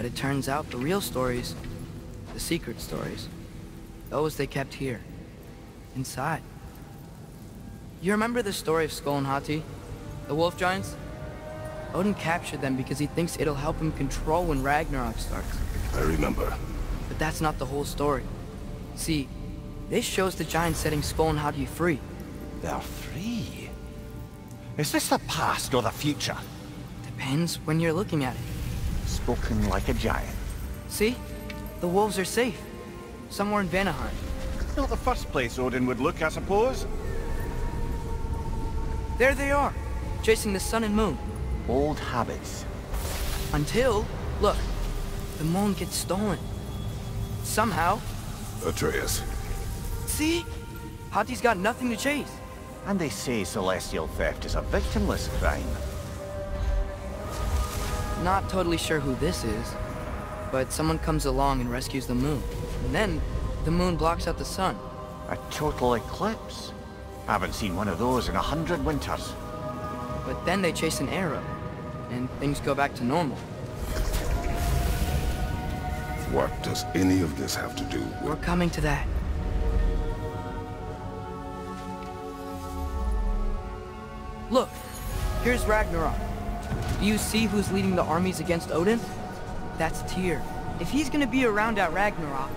But it turns out the real stories, the secret stories, those they kept here, inside. You remember the story of Skoll and Hati? The wolf giants? Odin captured them because he thinks it'll help him control when Ragnarok starts. I remember. But that's not the whole story. See, this shows the giants setting Skoll and Hati free. They're free? Is this the past or the future? Depends when you're looking at it. Spoken like a giant. See? The wolves are safe. Somewhere in Vanaheim. Not the first place Odin would look, I suppose. There they are, chasing the sun and moon. Old habits. Until, look, the moon gets stolen. Somehow. Atreus. See? Hati's got nothing to chase. And they say celestial theft is a victimless crime. Not totally sure who this is, but someone comes along and rescues the moon. And then, the moon blocks out the sun. A total eclipse. I Haven't seen one of those in a hundred winters. But then they chase an arrow, and things go back to normal. What does any of this have to do We're coming to that. Look, here's Ragnarok. Do you see who's leading the armies against Odin? That's Tyr. If he's gonna be around at Ragnarok,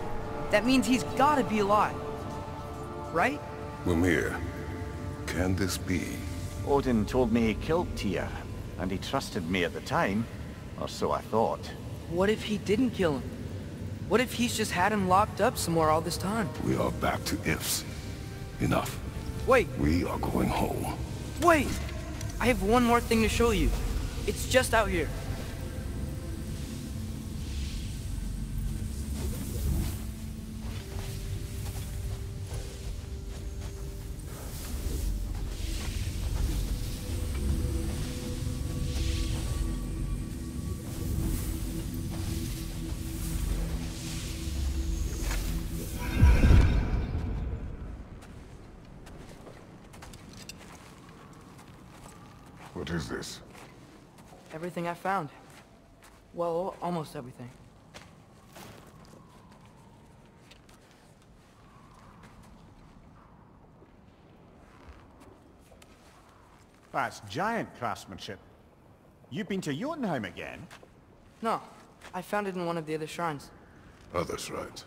that means he's gotta be alive. Right? Mimir, can this be? Odin told me he killed Tyr, and he trusted me at the time, or so I thought. What if he didn't kill him? What if he's just had him locked up somewhere all this time? We are back to ifs. Enough. Wait, We are going home. wait! I have one more thing to show you. It's just out here. Everything I found. Well, almost everything. That's giant craftsmanship. You've been to Jotunheim again? No, I found it in one of the other shrines. Oh, other shrines.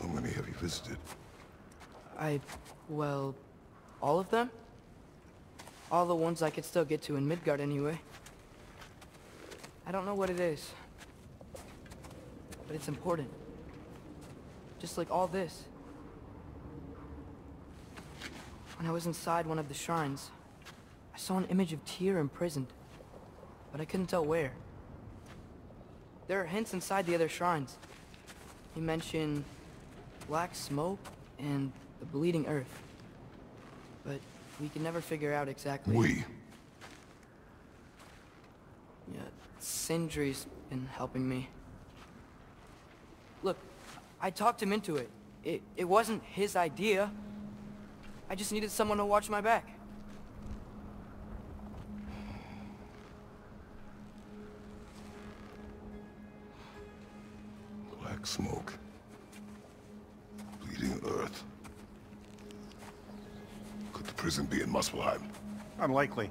How many have you visited? I, well, all of them? All the ones I could still get to in Midgard anyway. I don't know what it is. But it's important. Just like all this. When I was inside one of the shrines, I saw an image of Tyr imprisoned. But I couldn't tell where. There are hints inside the other shrines. He mentioned black smoke and the bleeding earth. But we can never figure out exactly. We. Yeah, Sindri's been helping me. Look, I talked him into it. It it wasn't his idea. I just needed someone to watch my back. Black smoke. Bleeding earth. Could the prison be in Muspelheim? Unlikely.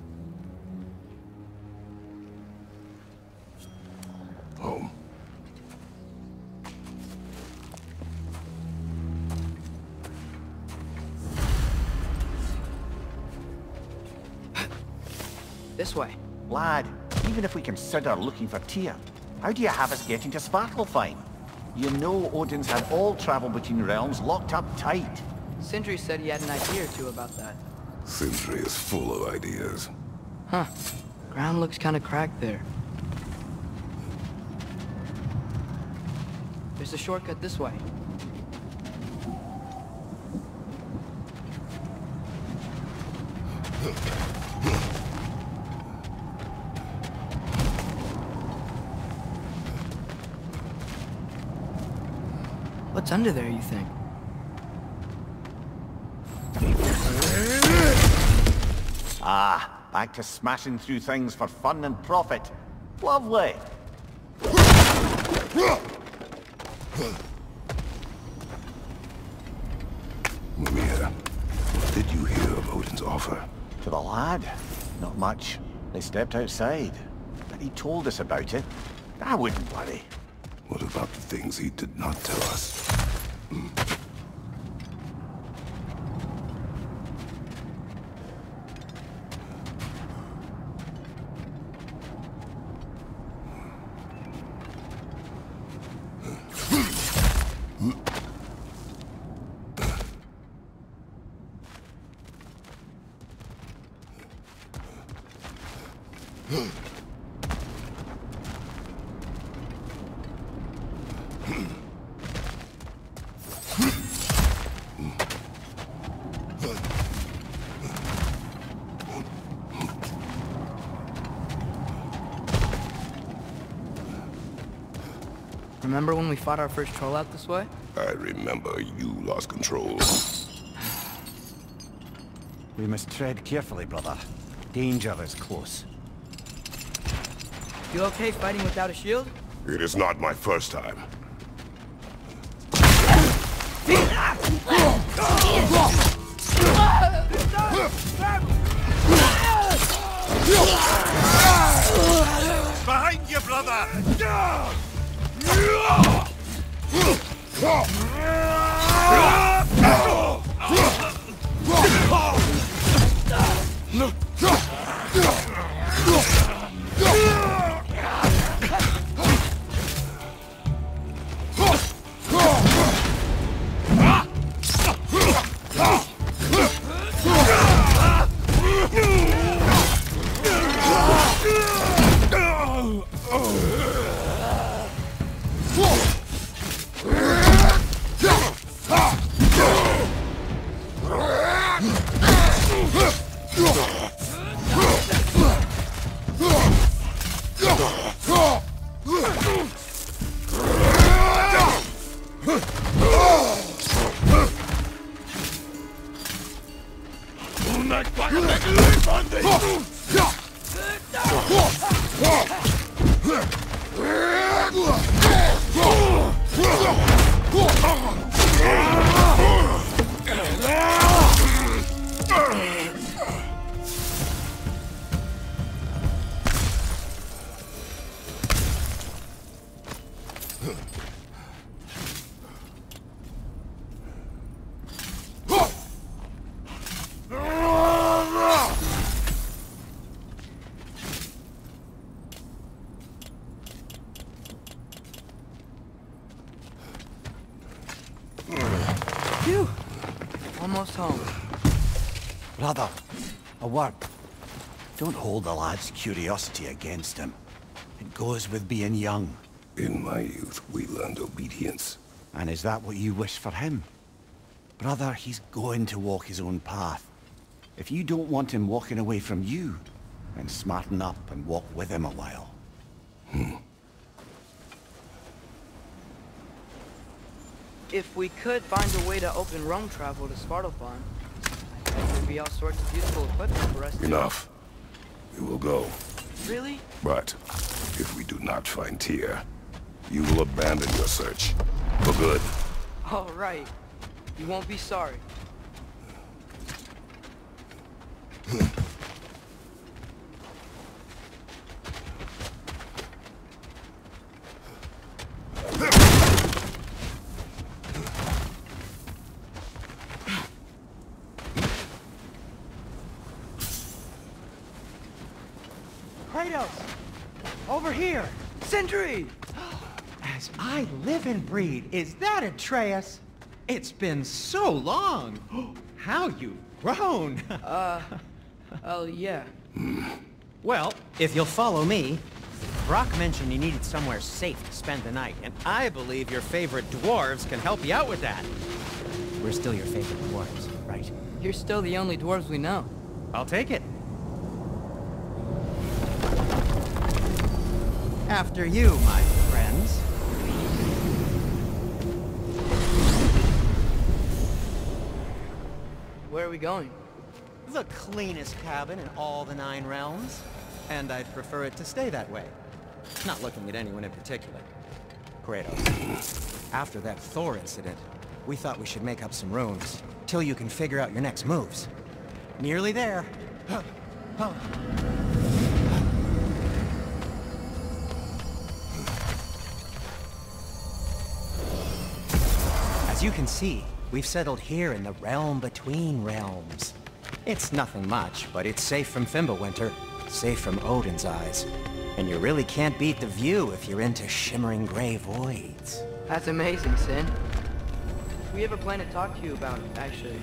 This way. Lad, even if we consider looking for Tyr, how do you have us getting to Svartalfheim? You know Odin's had all travel between realms locked up tight. Sindri said he had an idea or two about that. Sindri is full of ideas. Huh. Ground looks kinda cracked there. There's a shortcut this way. What's under there, you think? Ah, back to smashing through things for fun and profit. Lovely. Mimir, what did you hear of Odin's offer? To the lad? Not much. They stepped outside. But he told us about it. I wouldn't worry. What about the things he did not tell us? Mm-hmm. Remember when we fought our first troll out this way? I remember you lost control. We must tread carefully, brother. Danger is close. You okay fighting without a shield? It is not my first time. Behind you, brother! Phew! Almost home. Brother, a word. Don't the lad's curiosity against him. It goes with being young. In my youth, we learned obedience. And is that what you wish for him? Brother, he's going to walk his own path. If you don't want him walking away from you, then smarten up and walk with him a while. Hmm. If we could find a way to open roam travel to Svartalfheim, I bet there'd be all sorts of useful equipment for us to... Enough. We will go. Really? But if we do not find Tyr, you will abandon your search. For good. All right. You won't be sorry. Kratos! Over here! Sindri! As I live and breathe, is that Atreus? It's been so long! How you've grown! Uh, oh, yeah. well, if you'll follow me, Brok mentioned you needed somewhere safe to spend the night, and I believe your favorite dwarves can help you out with that. We're still your favorite dwarves, right? You're still the only dwarves we know. I'll take it. After you, my friends. Where are we going? The cleanest cabin in all the Nine Realms. And I'd prefer it to stay that way. Not looking at anyone in particular. Kratos. After that Thor incident, we thought we should make up some rooms, till you can figure out your next moves. Nearly there. As you can see, we've settled here in the realm between realms. It's nothing much, but it's safe from Fimbulwinter, safe from Odin's eyes. And you really can't beat the view if you're into shimmering gray voids. That's amazing, Sin. We have a plan to talk to you about, actually.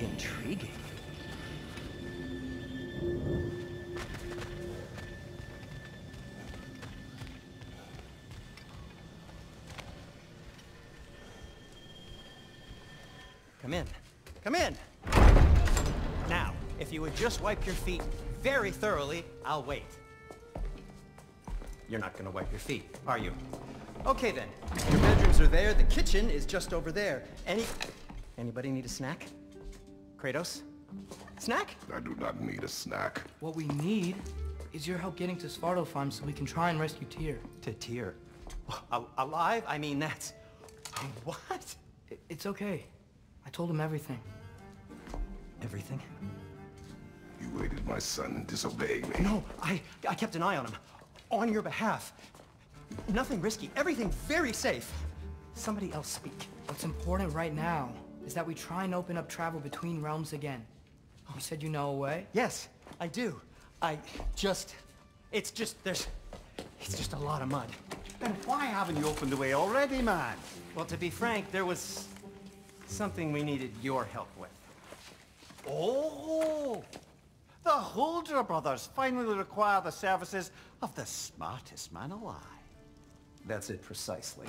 Intriguing. Come in. Come in! Now, if you would just wipe your feet very thoroughly, I'll wait. You're not gonna wipe your feet, are you? Okay then. Your bedrooms are there, the kitchen is just over there. Any... Anybody need a snack? Kratos? Snack? I do not need a snack. What we need is your help getting to Svartalfheim so we can try and rescue Tyr. To Tyr. Al- alive? I mean, that's... What? It's okay. I told him everything. Everything? You aided my son in disobeying me. No, I, I kept an eye on him. On your behalf. Nothing risky. Everything very safe. Somebody else speak. What's important right now is that we try and open up travel between realms again. Oh, you said you know a way? Yes, I do. I just... It's just, there's... It's just a lot of mud. Then why haven't you opened the way already, man? Well, to be frank, there was something we needed your help with. Oh! The Huldra brothers finally require the services of the smartest man alive. That's it precisely.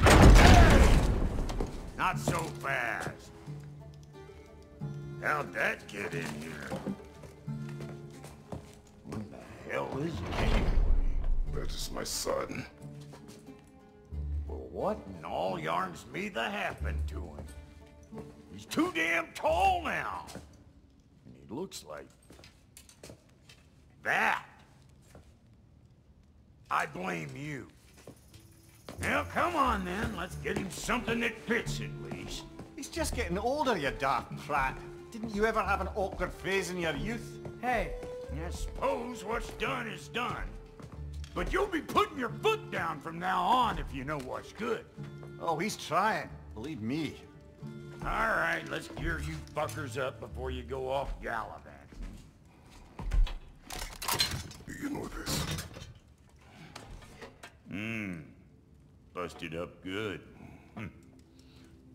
Not so fast. How'd that get in here? What the hell is it anyway? That is my son. Well, what in all yarns me the happened to him? He's too damn tall now. And he looks like... that. I blame you. Now, come on then. Let's get him something that fits at least. He's just getting older, you dark prat. Didn't you ever have an awkward phase in your youth? Hey, I suppose what's done is done. But you'll be putting your foot down from now on if you know what's good. Oh, he's trying. Believe me. All right, let's gear you fuckers up before you go off gallivanting. Begin with this. Mmm. Busted up good. Hmm.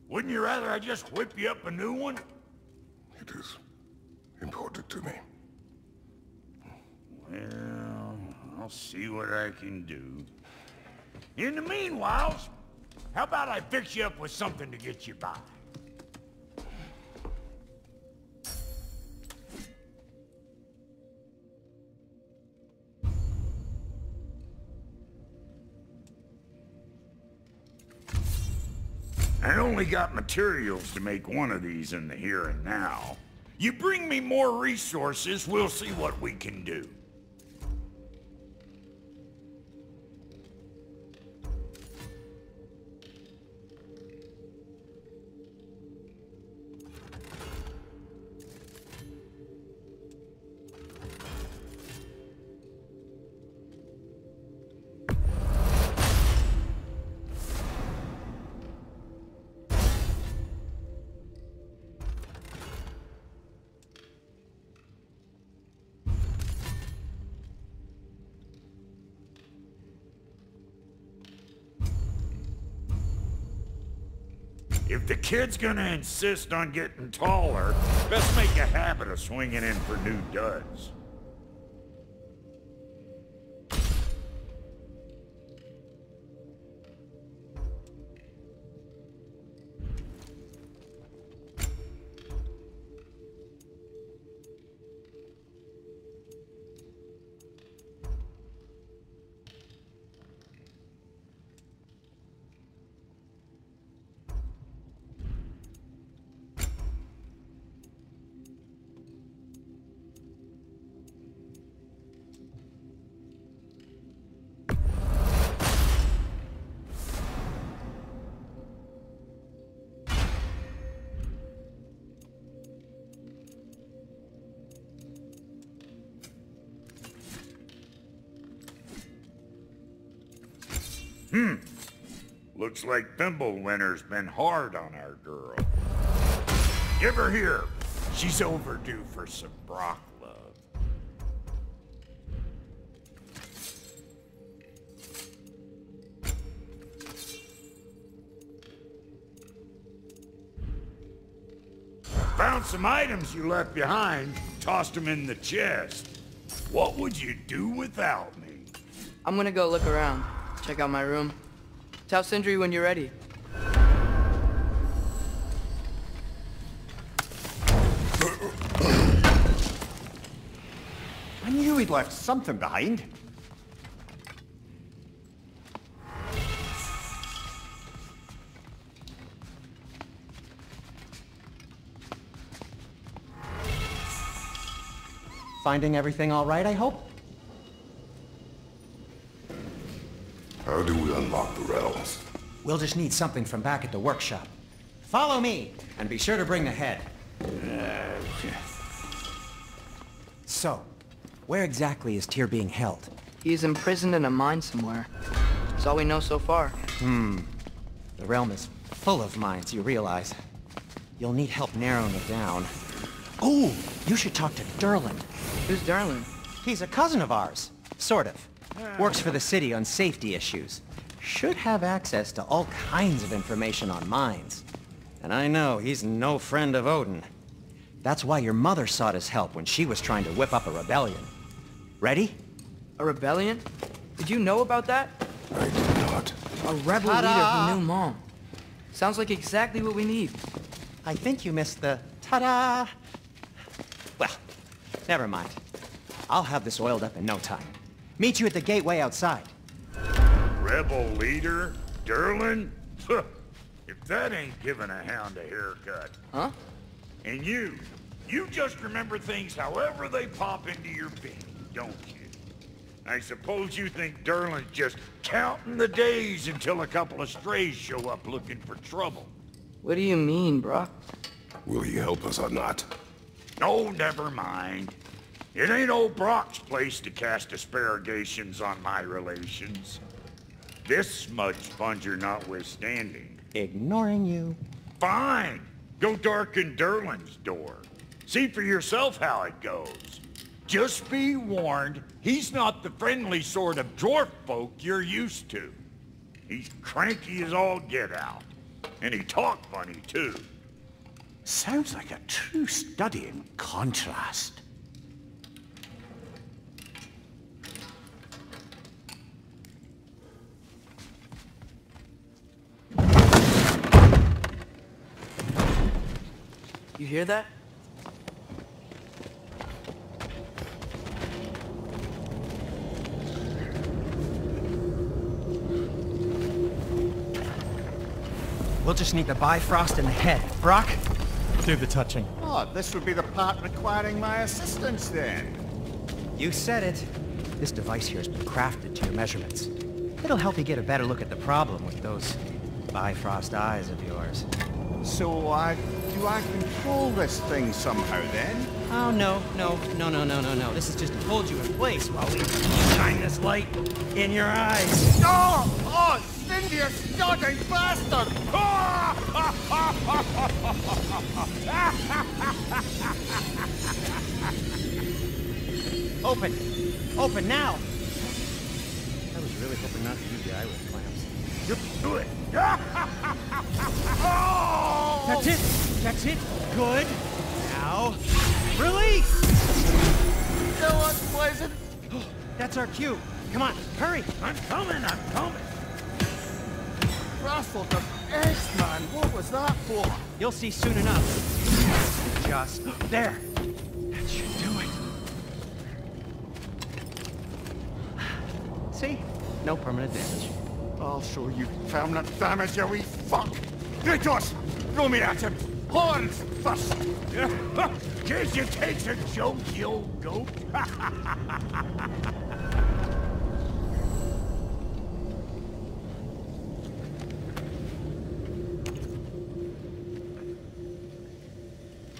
Wouldn't you rather I just whip you up a new one? It is important to me. Well, I'll see what I can do. In the meanwhile, how about I fix you up with something to get you by? Only got materials to make one of these in the here and now. You bring me more resources, we'll see what we can do. If the kid's gonna insist on getting taller, best make a habit of swinging in for new duds. Looks like Winter's been hard on our girl. Give her here. She's overdue for some Brok love. Found some items you left behind, tossed them in the chest. What would you do without me? I'm gonna go look around. Check out my room. Tell Sindri when you're ready. I knew he'd left something behind. Finding everything all right, I hope? How do we unlock the realms? We'll just need something from back at the workshop. Follow me, and be sure to bring the head. So, where exactly is Tyr being held? He's imprisoned in a mine somewhere. That's all we know so far. Hmm. The realm is full of mines, you realize. You'll need help narrowing it down. Oh, you should talk to Durlin. Who's Durlin? He's a cousin of ours. Sort of. Works for the city on safety issues. Should have access to all kinds of information on mines. And I know he's no friend of Odin. That's why your mother sought his help when she was trying to whip up a rebellion. Ready? A rebellion? Did you know about that? I did not. A rebel leader who knew Mom. Sounds like exactly what we need. I think you missed the ta-da. Well, never mind. I'll have this oiled up in no time. Meet you at the gateway outside. Rebel leader? Durlin? If that ain't giving a hound a haircut. Huh? And you, you just remember things however they pop into your being, don't you? I suppose you think Durlin's just counting the days until a couple of strays show up looking for trouble. What do you mean, Brok? Will he help us or not? Oh, never mind. It ain't old Brok's place to cast asparagations on my relations. This smudge sponger notwithstanding. Ignoring you. Fine. Go darken Durlin's door. See for yourself how it goes. Just be warned, he's not the friendly sort of dwarf folk you're used to. He's cranky as all get out. And he talk funny, too. Sounds like a true study in contrast. You hear that? We'll just need the Bifrost in the head. Brok, do the touching. Oh, this would be the part requiring my assistance then. You said it. This device here has been crafted to your measurements. It'll help you get a better look at the problem with those Bifrost eyes of yours. So, uh, do I control this thing somehow then? Oh, no, no, no, no, no, no, no. This is just to hold you in place while we shine this light in your eyes. Oh! Oh! Sindri, you stunning bastard! Open! Open now! I was really hoping not to use the eyelid clamps. You do it. That's it! That's it! Good! Now, release! No unpleasant. That's our cue. Come on, hurry! I'm coming, I'm coming. Russell, the X-Man, what was that for? You'll see soon enough. Just there. That should do it. See? No permanent damage. I'll show you permanent damage, you wee fuck! Kratos! Throw me at him! Horns first! Guess you takes a joke, you old goat.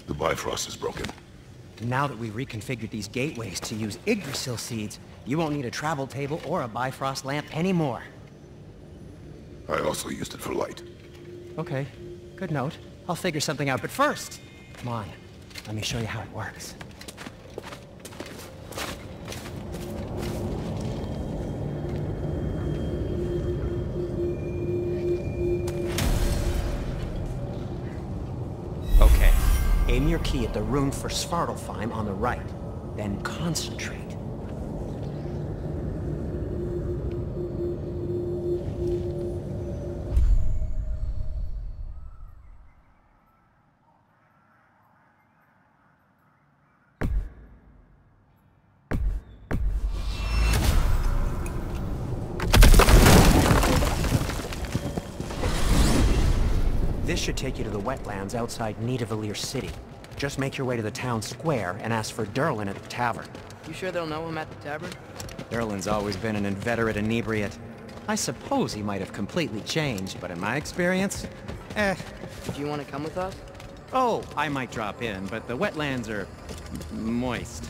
The Bifrost is broken. Now that we've reconfigured these gateways to use Yggdrasil seeds, you won't need a travel table or a Bifrost lamp anymore. I also used it for light. Okay, good note. I'll figure something out, but first, come on, let me show you how it works. Okay, aim your key at the rune for Svartalfheim on the right, then concentrate. Should take you to the wetlands outside Nidavellir City. Just make your way to the town square and ask for Durlin at the tavern. You sure they'll know him at the tavern? Durlin's always been an inveterate inebriate. I suppose he might have completely changed, but in my experience, eh. Do you want to come with us? Oh, I might drop in, but the wetlands are moist.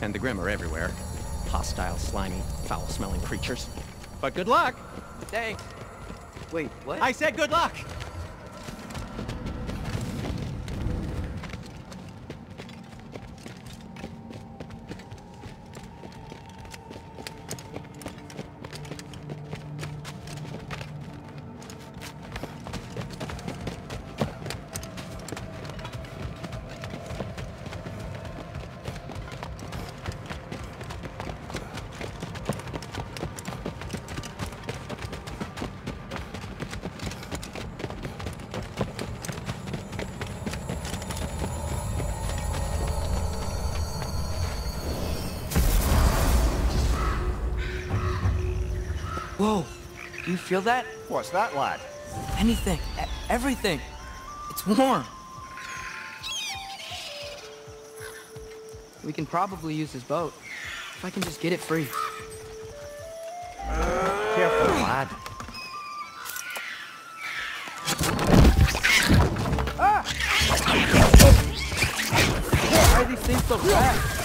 And the Grim are everywhere. Hostile, slimy, foul-smelling creatures. But good luck! Thanks. Wait, what? I said good luck! Feel that? What's that, lad? Anything. E- everything. It's warm. We can probably use this boat. If I can just get it free. Careful, lad. Ah! Why are these things so fast?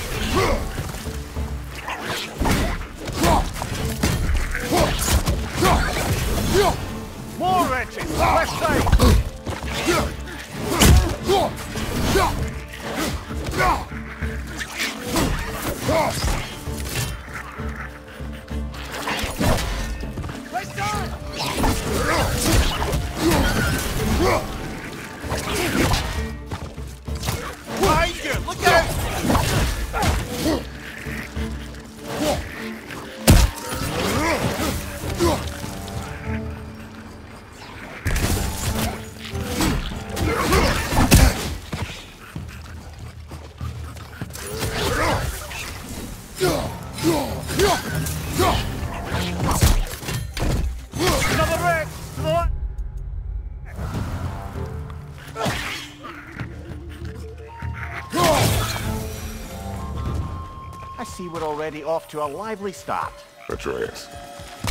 I we're already off to a lively start. Atreus,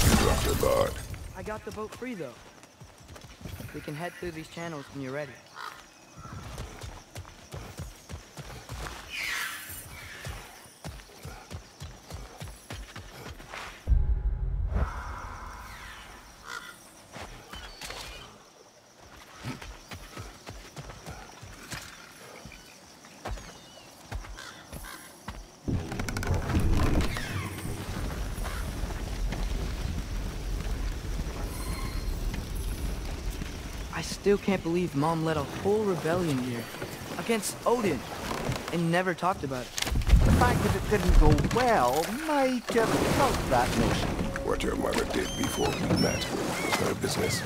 you dropped your guard. I got the boat free though. We can head through these channels when you're ready. Still can't believe Mom led a whole rebellion here. Against Odin. And never talked about it. The fact that it didn't go well might have helped that notion. What your mother did before we met was her business.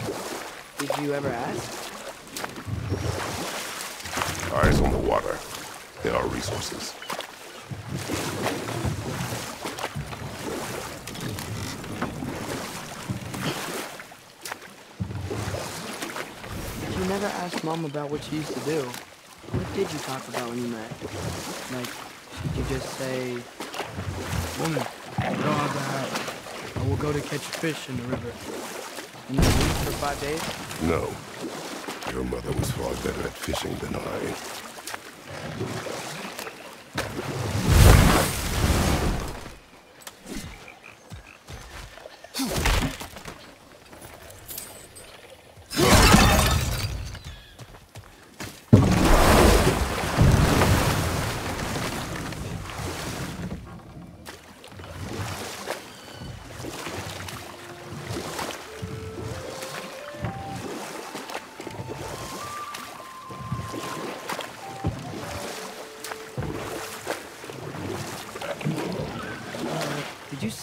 Did you ever ask? Eyes on the water. There are resources. Mom about what she used to do. What did you talk about when you met? Like, did you just say, Woman, draw that. I will go to catch fish in the river. And then leave for five days? No. Your mother was far better at fishing than I.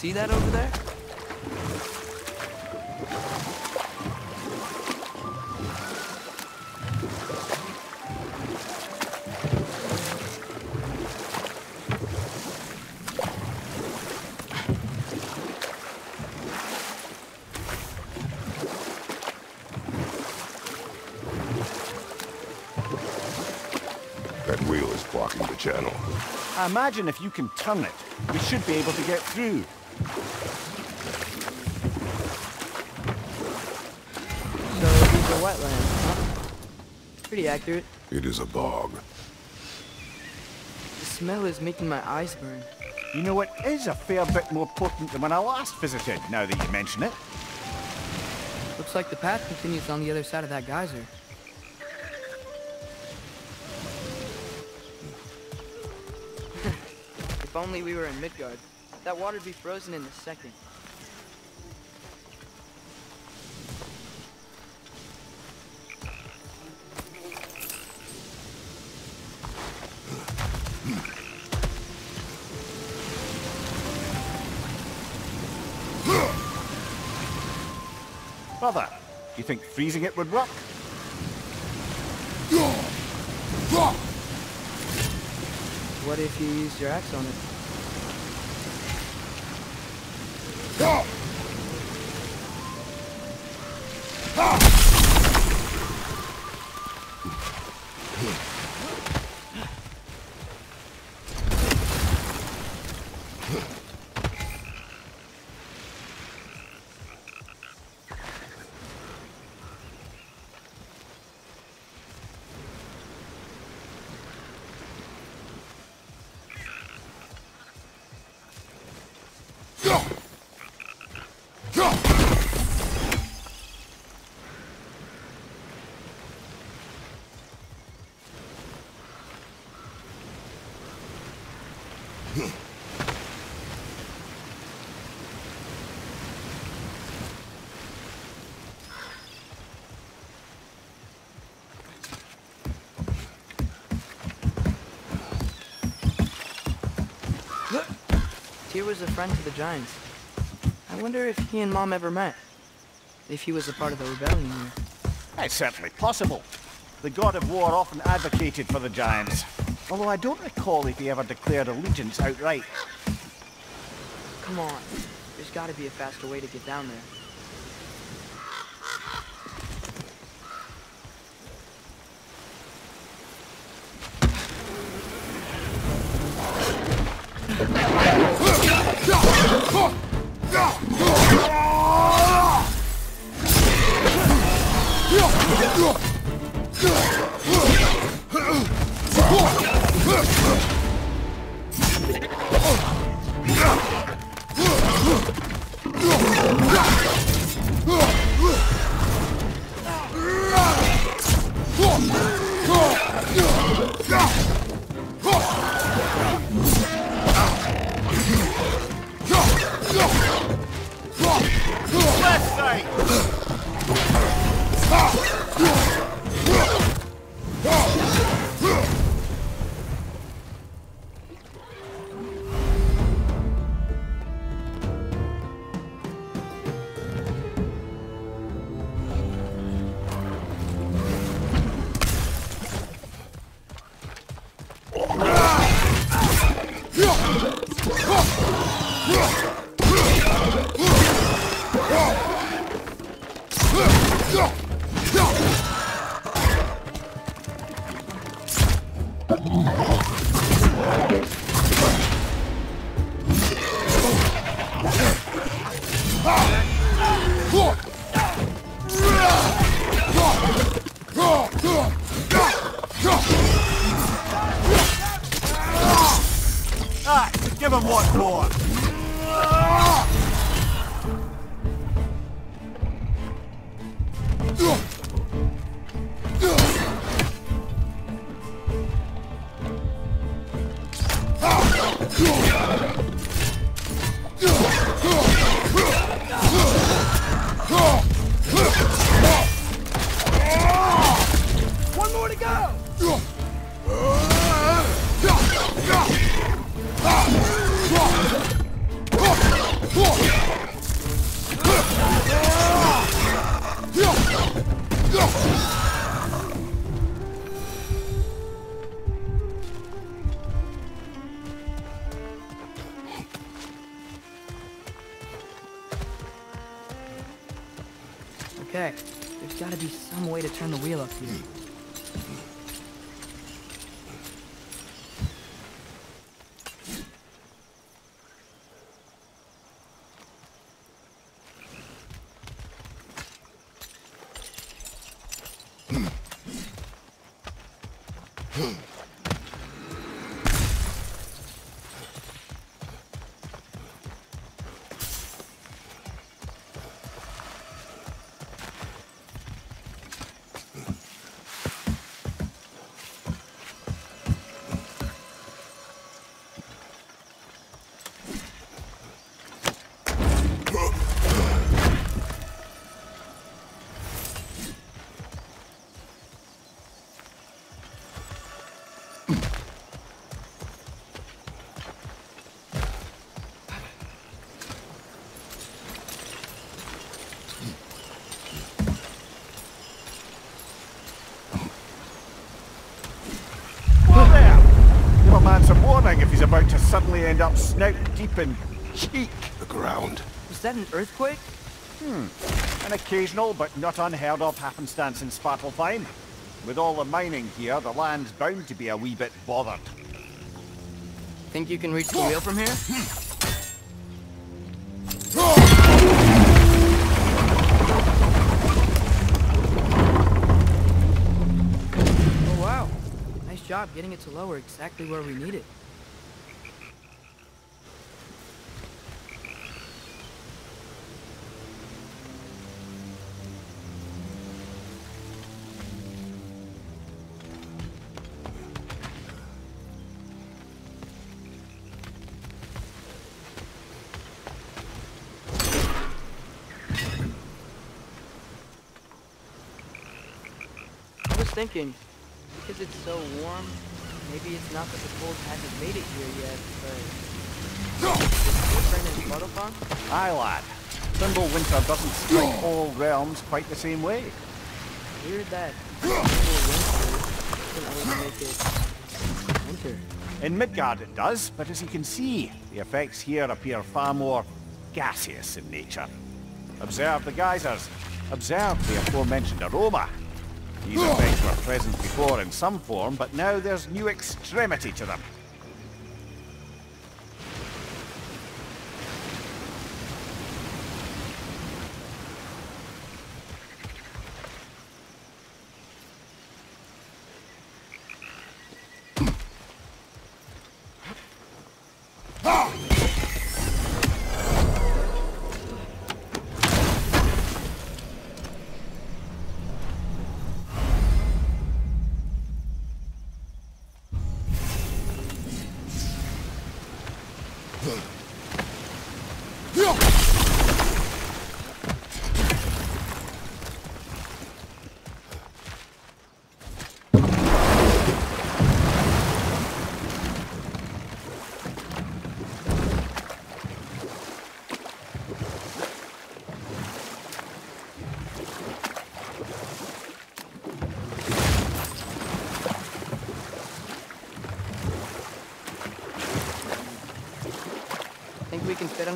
see that over there? That wheel is blocking the channel. I imagine if you can turn it, we should be able to get through. Pretty accurate. It is a bog. The smell is making my eyes burn. You know, it is a fair bit more potent than when I last visited, now that you mention it. Looks like the path continues on the other side of that geyser. if only we were in Midgard. That water'd be frozen in a second. Brother, you think freezing it would work? What if you used your axe on it? Tyr was a friend to the Giants. I wonder if he and Mom ever met. If he was a part of the rebellion here. It's certainly possible. The god of war often advocated for the giants. Although I don't recall if he ever declared allegiance outright. Come on. There's gotta be a faster way to get down there. Left about to suddenly end up snout deep in cheek. The ground. Was that an earthquake? Hmm. An occasional but not unheard of happenstance in Svartalfheim. With all the mining here, the land's bound to be a wee bit bothered. Think you can reach the wheel from here? Oh wow. Nice job getting it to lower exactly where we need it. Thinking, because it's so warm, maybe it's not that the cold hasn't made it here yet, but... Different in Svartalfheim? Aye, lad. Fimbulwinter doesn't strike all realms quite the same way. Weird that cold winter doesn't make it winter. In Midgard it does, but as you can see, the effects here appear far more gaseous in nature. Observe the geysers. Observe the aforementioned aroma. These effects were present before in some form, but now there's new extremity to them.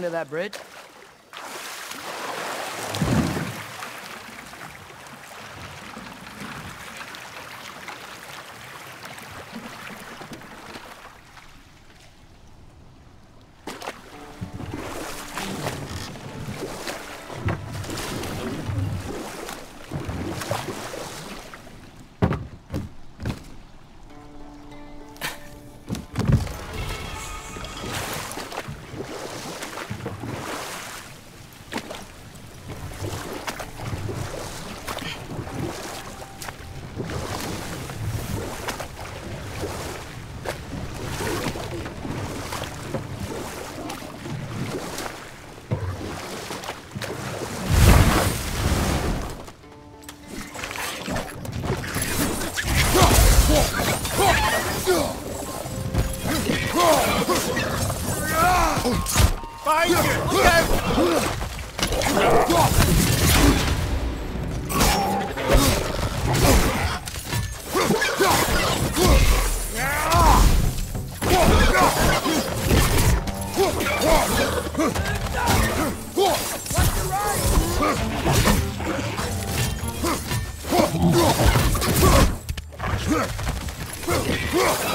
Under that bridge? Ugh!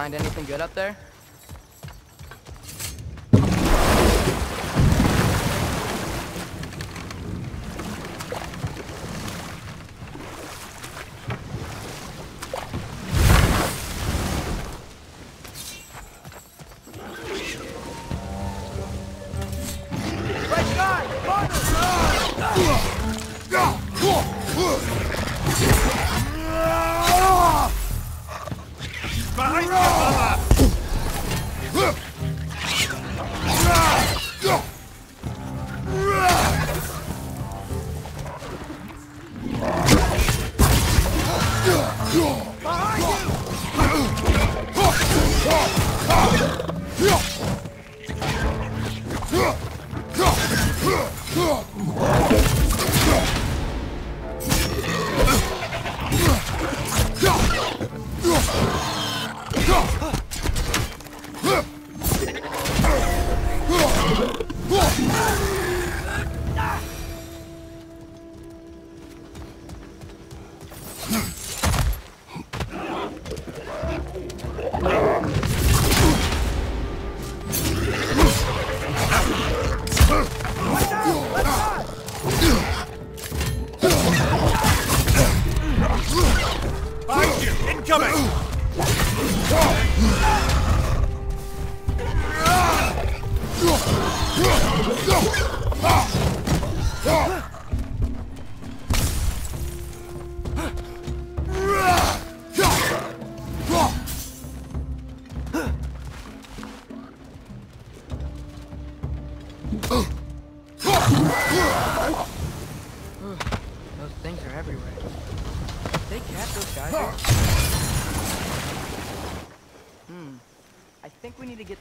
find anything good up there?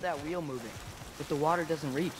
that wheel moving, but the water doesn't reach.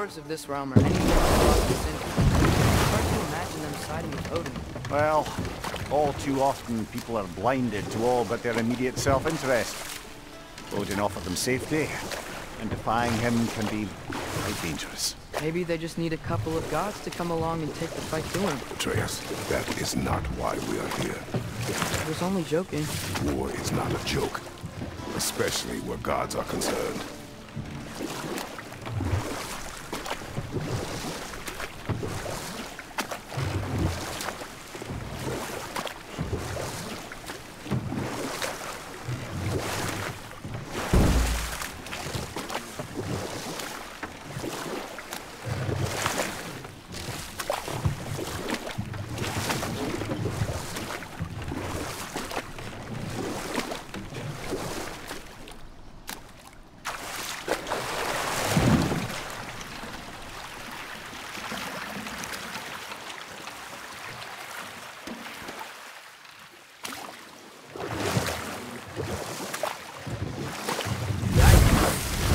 Dwarves of this realm are anything like the Sindri, hard to imagine them siding with Odin. Well, all too often people are blinded to all but their immediate self-interest. Odin offered them safety, and defying him can be quite dangerous. Maybe they just need a couple of gods to come along and take the fight to him. Atreus, that is not why we are here. I was only joking. War is not a joke. Especially where gods are concerned.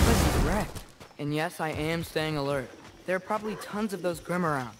This is wrecked. And yes, I am staying alert. There are probably tons of those Grim around.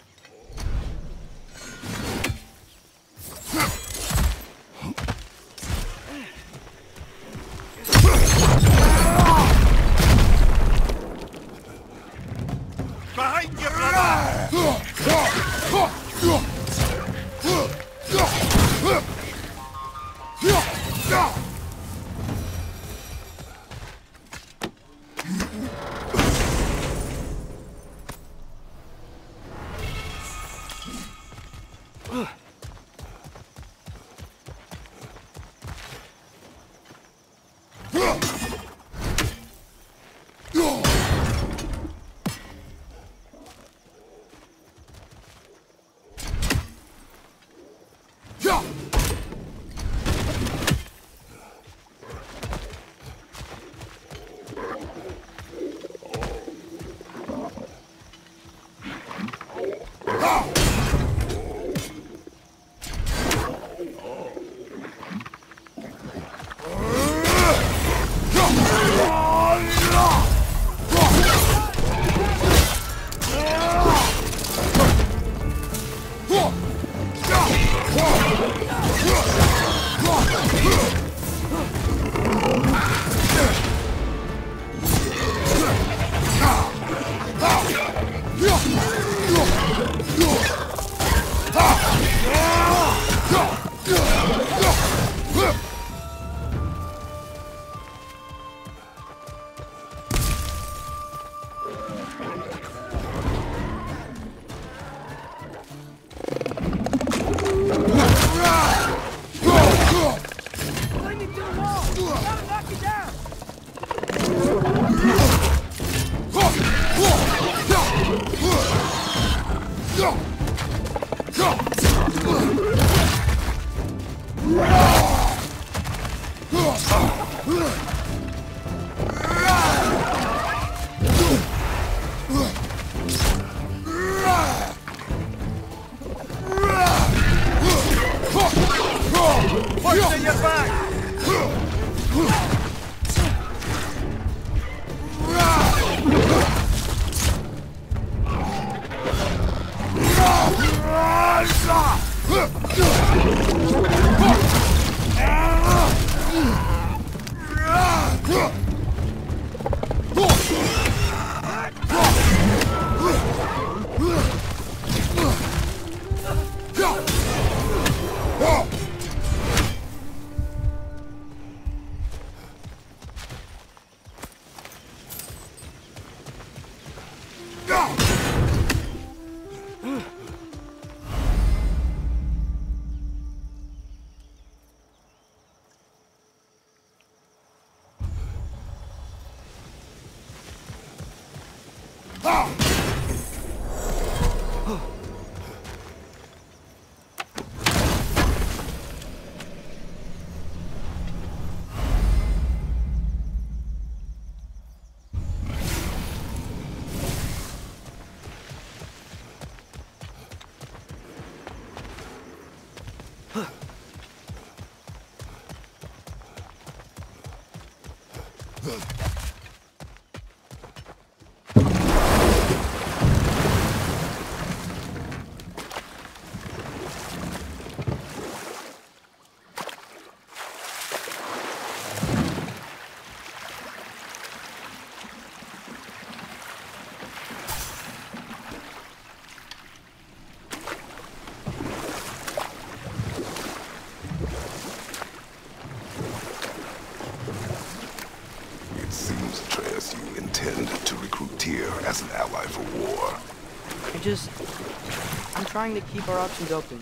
Trying to keep our options open.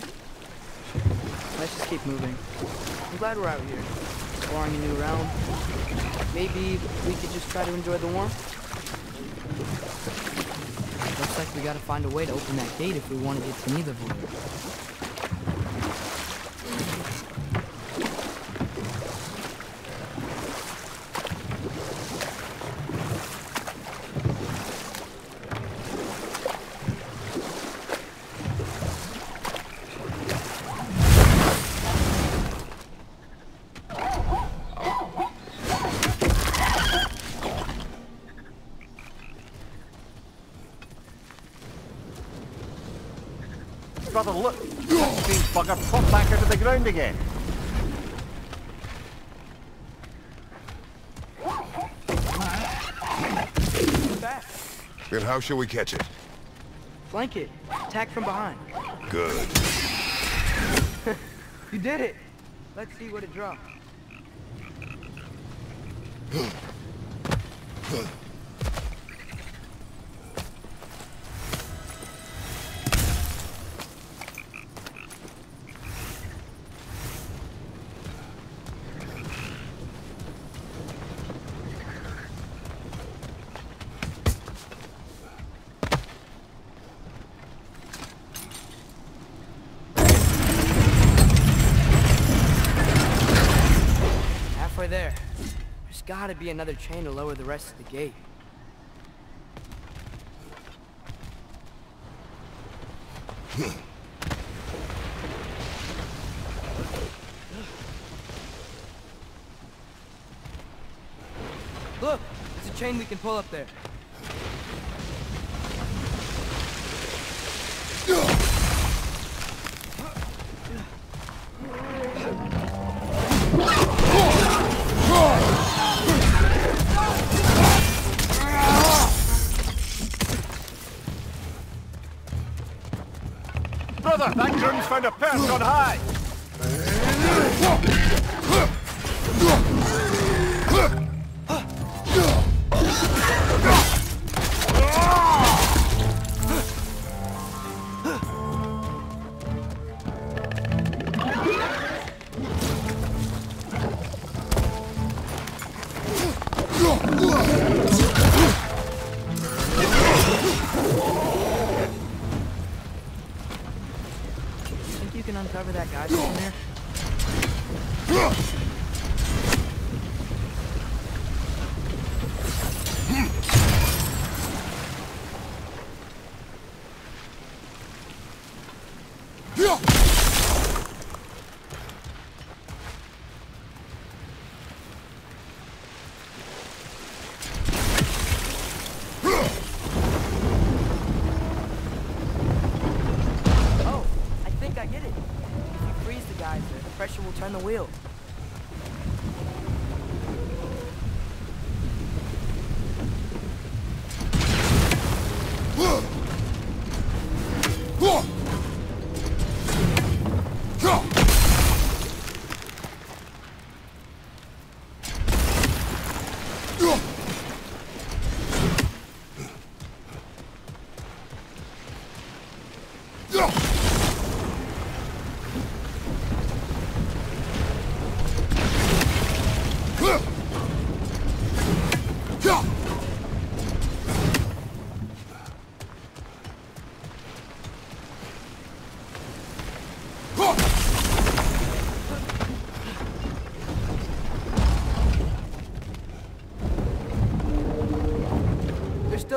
Let's just keep moving. I'm glad we're out here, exploring a new realm. Maybe we could just try to enjoy the warmth? Looks like we gotta find a way to open that gate if we want to get to Nidavellir. Brother, look! That strange bugger popped back into the ground again. Back! Then how shall we catch it? Flank it! Attack from behind! Good. You did it! Let's see what it drops. gotta be another chain to lower the rest of the gate. Look! There's a chain we can pull up there. Found a perch on high!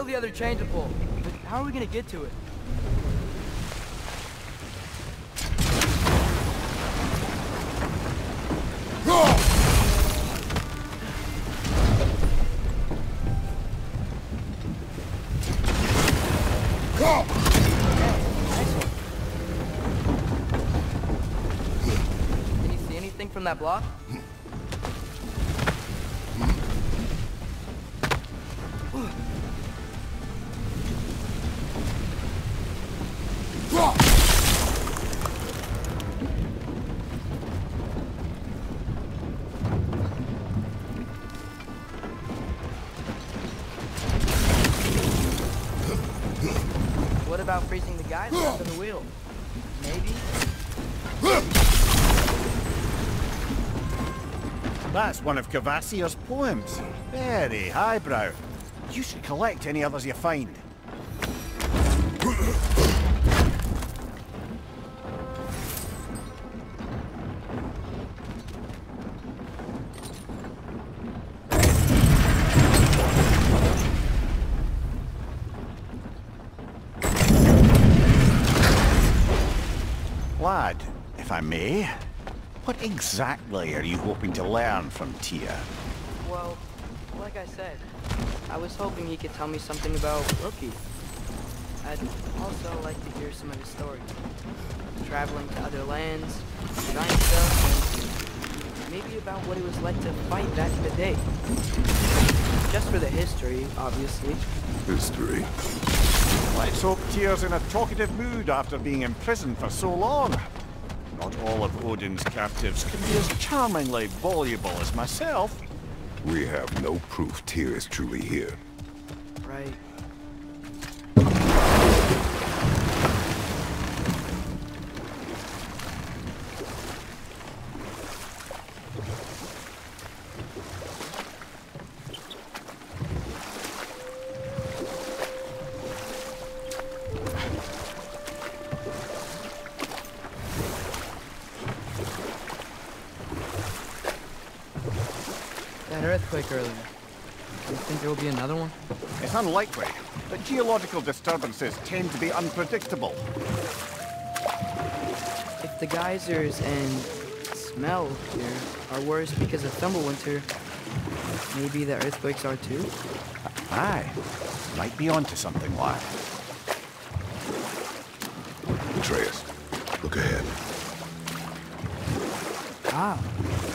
The other changeable, but how are we gonna get to it? Can you see anything from that block? One of Kvasir's poems. Very highbrow. You should collect any others you find. Hoping he could tell me something about Loki. I'd also like to hear some of his stories. Traveling to other lands, trying stuff, and maybe about what it was like to fight back in the day. Just for the history, obviously. History. Let's hope Tyr's in a talkative mood after being imprisoned for so long. Not all of Odin's captives can be as charmingly voluble as myself. We have no proof Tyr is truly here. Right. It's unlikely, but geological disturbances tend to be unpredictable. If the geysers and smell here are worse because of Fimbulwinter, maybe the earthquakes are too? Aye, might be onto something, lad. Atreus, look ahead. Wow.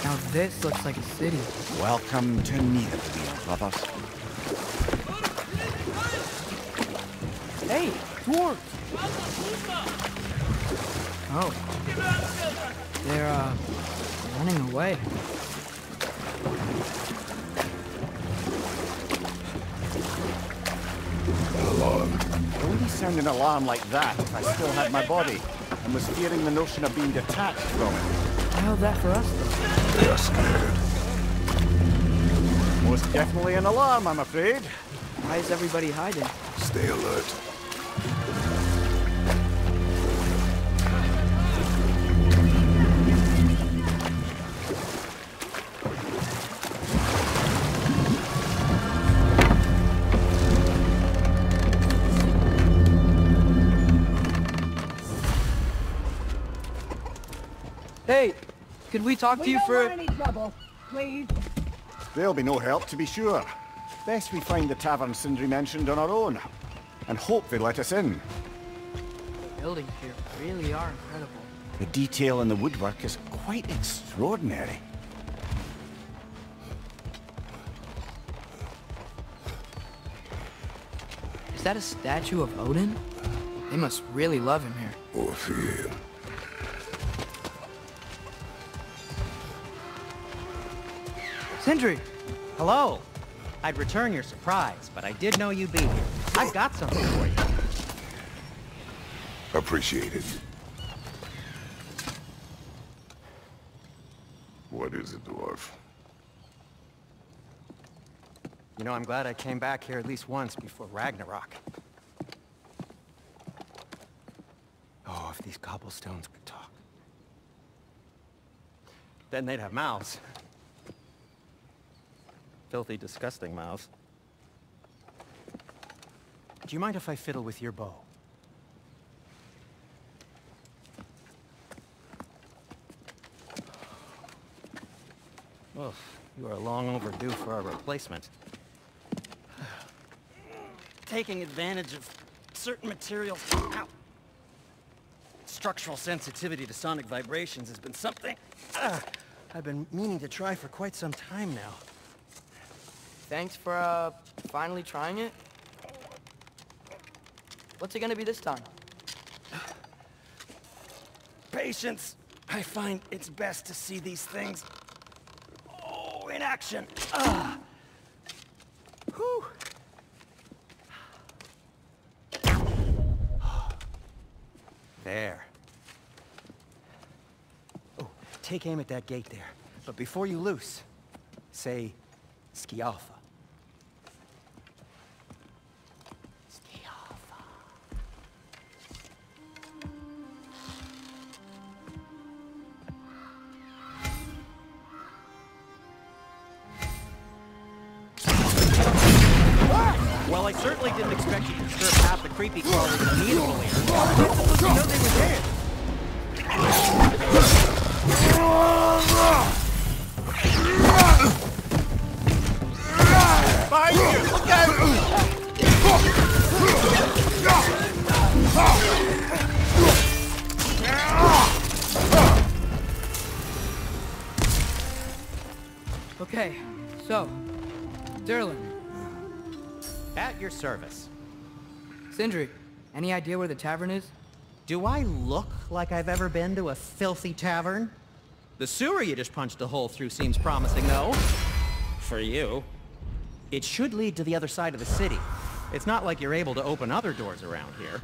Now this looks like a city. Welcome to Nidavellir, brothers. Oh. They're, uh, running away. Alarm. I wouldn't sound an alarm like that if I still had my body and was fearing the notion of being detached from it. How's that for us, though? They are scared. Most definitely an alarm, I'm afraid. Why is everybody hiding? Stay alert. Could we talk to We you don't for... want any trouble, please. There'll be no help, to be sure. Best we find the tavern Sindri mentioned on our own. And hope they let us in. The buildings here really are incredible. The detail in the woodwork is quite extraordinary. Is that a statue of Odin? They must really love him here. Or fear. Sindri! Hello. I'd return your surprise, but I did know you'd be here. I've got something for you. Appreciate it. What is it, dwarf? You know, I'm glad I came back here at least once before Ragnarok. Oh, if these cobblestones could talk. Then they'd have mouths. Filthy, disgusting mouths. Do you mind if I fiddle with your bow? Oof, you are long overdue for a replacement. Taking advantage of certain materials... Ow. Structural sensitivity to sonic vibrations has been something uh, I've been meaning to try for quite some time now. Thanks for, uh, finally trying it. What's it gonna be this time? Patience! I find it's best to see these things... Oh, in action! Ah! Whew! There. Oh, take aim at that gate there. But before you loose, say, Scialfa. Sindri, any idea where the tavern is? Do I look like I've ever been to a filthy tavern? The sewer you just punched a hole through seems promising, though. For you. It should lead to the other side of the city. It's not like you're able to open other doors around here.